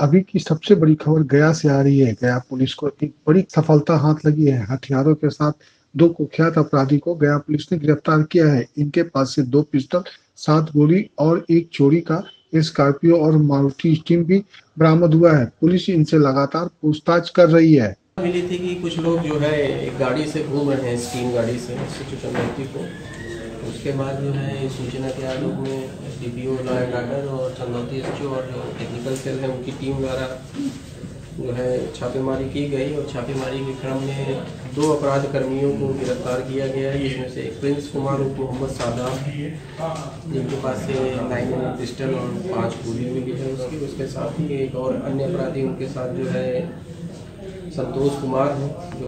अभी की सबसे बड़ी खबर गया से आ रही है। गया पुलिस को एक बड़ी सफलता हाथ लगी है। हथियारों के साथ दो कुख्यात अपराधी को गया पुलिस ने गिरफ़्तार किया है। इनके पास से दो पिस्टल सात गोली और एक चोरी का स्कॉर्पियो और मारुति स्टीम भी बरामद हुआ है। पुलिस इनसे लगातार पूछताछ कर रही है। मिली थी कि कुछ लोग जो है एक गाड़ी से घूम रहे हैं, स्टीम गाड़ी से को। उसके बाद जो है सूचना के आलोक में D P O law and और चंदौती एस और जो टेक्निकल सेल है, उनकी टीम द्वारा जो है छापेमारी की गई और छापेमारी के क्रम में दो अपराध कर्मियों को गिरफ़्तार किया गया है जिसमें से एक प्रिंस कुमार उप मोहम्मद सादाब, जिनके पास से नाइन पिस्टल और पाँच गोली मिली है। उसकी, उसके साथ ही एक और अन्य अपराधी उनके साथ जो है, संतोष कुमार हैं